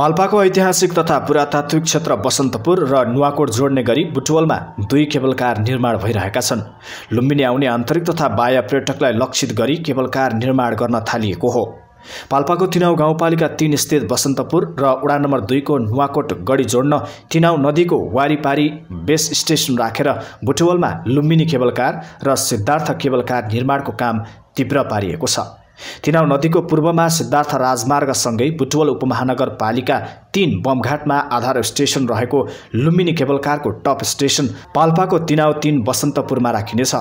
पाल्पाको ऐतिहासिक तथा पुरातात्विक क्षेत्र बसन्तपुर र नुवाकोट जोड्ने गरी बुटवलमा दुई केबल कार निर्माण भइरहेका छन्। लुम्बिनी आउने आन्तरिक तथा बाह्य पर्यटकलाई लक्षित गरी केबल कार निर्माण गर्न थालिएको हो। पाल्पाको तिनाउ गाउँपालिका तिन स्थित बसन्तपुर र वडा नम्बर दुईको नुवाकोट गढी जोड्न तिनाउ नदीको वारिपारी बेस स्टेसन राखेर बुटवलमा लुम्बिनी केबल कार र सिद्धार्थ केबल कार निर्माणको काम तीव्र पारिएको छ। तिनाउ नदीको पूर्वमा सिद्धार्थ राजमार्गसँगै बुटवल उपमहानगरपालिका तीन बमघाटमा आधार स्टेसन रहेको लुम्बिनी केबल कारको टप स्टेसन पाल्पाको तिनाउ तिन बसन्तपुरमा राखिनेछ।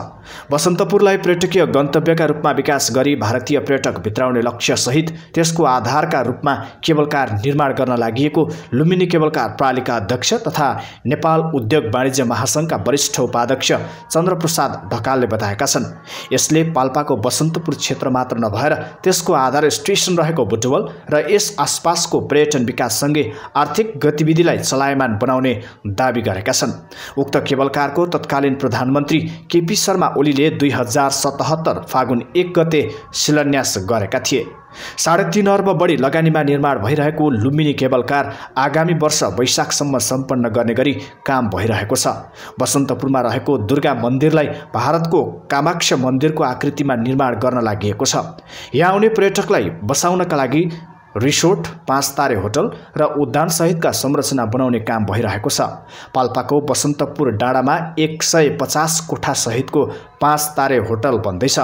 बसन्तपुरलाई पर्यटकीय गन्तव्यका रूपमा विकास गरी भारतीय पर्यटक भित्राउने लक्ष्यसहित त्यसको आधारका रूपमा केबल कार निर्माण गर्न लागि लुम्बिनी केबल कार अध्यक्ष तथा नेपाल उद्योग वाणिज्य महासङ्घका वरिष्ठ उपाध्यक्ष चन्द्रप्रसाद ढकालले बताएका छन्। यसले पाल्पाको बसन्तपुर क्षेत्र मात्र नभएर त्यसको आधार स्टेसन रहेको बुटवल र यस आसपासको पर्यटन विकाससँगै आर्थिक गतिविधिलाई चलायमान बनाउने दावी गरेका छन्। उक्त केबल कारको तत्कालीन प्रधानमन्त्री केपी शर्मा ओलीले दुई हजार सतहत्तर फागुन एक गते शिलान्यास गरेका थिए। साढे तिन अर्ब बढी लगानीमा निर्माण भइरहेको लुम्बिनी केबल कार आगामी वर्ष वैशाखसम्म सम्पन्न गर्ने गरी काम भइरहेको छ। बसन्तपुरमा रहेको दुर्गा मन्दिरलाई भारतको कामाक्ष मन्दिरको आकृतिमा निर्माण गर्न लागि छ। यहाँ आउने पर्यटकलाई बसाउनका लागि रिसोर्ट पाँच तारे होटल र उद्यानसहितका संरचना बनाउने काम भइरहेको छ। पाल्पाको बसन्तपुर डाँडामा एक सय पचास कोठासहितको पाँच तारे होटल बन्दैछ।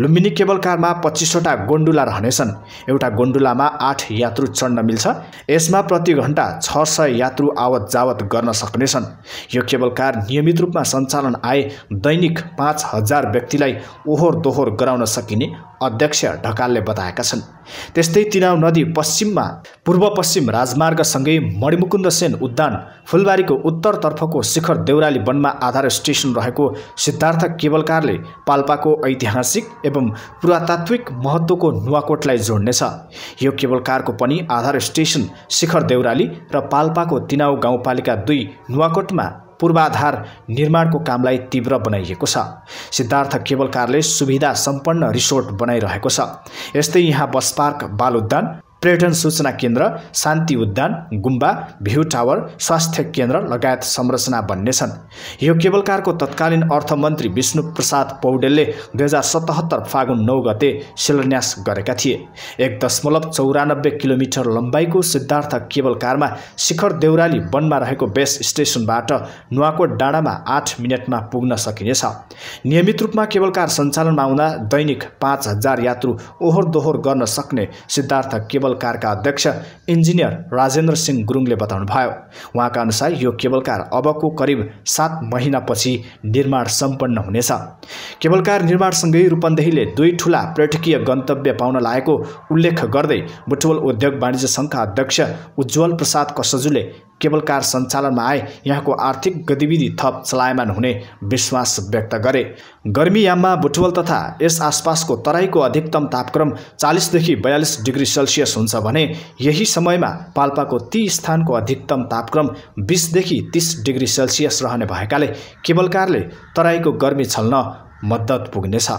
लुम्बिनी केबल कारमा पच्चिसवटा गोन्डुला रहनेछन्। एउटा गोन्डुलामा आठ यात्रु चढ्न मिल्छ। यसमा प्रति घन्टा छ सय यात्रु आवत जावत गर्न सक्नेछन्। यो केबल कार नियमित रूपमा सञ्चालन आए दैनिक पाँच हजार व्यक्तिलाई ओहोर दोहोर गराउन सकिने अध्यक्ष ढकालले बताएका छन्। त्यस्तै तिनाउ नदी पश्चिममा पूर्व पश्चिम राजमार्गसँगै मणिमुकुन्द सेन उद्यान फुलबारीको उत्तरतर्फको शिखर देउराली वनमा आधार स्टेसन रहेको सिद्धार्थ केबल कारले पाल्पाको ऐतिहासिक एवं पुरातात्विक महत्त्वको नुवाकोटलाई जोड्नेछ। यो केबल कारको पनि आधार स्टेसन शिखर देउराली र पाल्पाको तिनाउ गाउँपालिका दुई नुवाकोटमा पूर्वाधार निर्माणको कामलाई तीव्र बनाइएको छ। सिद्धार्थ केबल कारले सुविधा सम्पन्न रिसोर्ट बनाइरहेको छ। यस्तै यहाँ बस पार्क बाल उद्यान पर्यटन सूचना केन्द्र शान्ति उद्यान गुम्बा भ्यू टावर स्वास्थ्य केन्द्र लगायत संरचना बन्नेछन् यो केबल कारको तत्कालीन अर्थमन्त्री विष्णु प्रसाद पौडेलले दुई हजार सतहत्तर फागुन नौ गते शिलान्यास गरेका थिए। एक दशमलव चौरानब्बे किलोमिटर लम्बाइको सिद्धार्थ केबल कारमा शिखर देउराली वनमा रहेको बेस स्टेसनबाट नुवाकोट डाँडामा आठ मिनटमा पुग्न सकिनेछ। नियमित रूपमा केबल कार सञ्चालनमा आउँदा दैनिक पाँच हजार यात्रु ओहोर दोहोर गर्न सक्ने सिद्धार्थ केबल केबल कारका अध्यक्ष इन्जिनियर राजेन्द्र सिंह गुरुङले बताउनुभयो उहाँका अनुसार यो केबल कार अबको करिब सात महिनापछि निर्माण सम्पन्न हुनेछ। केबल कार निर्माणसँगै रूपन्देहीले दुई ठुला पर्यटकीय गन्तव्य पाउन लागेको उल्लेख गर्दै बुटवल उद्योग वाणिज्य सङ्घका अध्यक्ष उज्जवल प्रसाद कसजुले केबल कार सञ्चालनमा आए यहाँको आर्थिक गतिविधि थप चलायमान हुने विश्वास व्यक्त गरे। गर्मीयाममा बुटवल तथा यस आसपासको तराईको अधिकतम तापक्रम चालिसदेखि बयालिस डिग्री सेल्सियस हुन्छ भने यही समयमा पाल्पाको ती स्थानको अधिकतम तापक्रम बिसदेखि तिस डिग्री सेल्सियस रहने भएकाले केबल कारले तराईको गर्मी छल्न मद्दत पुग्नेछ।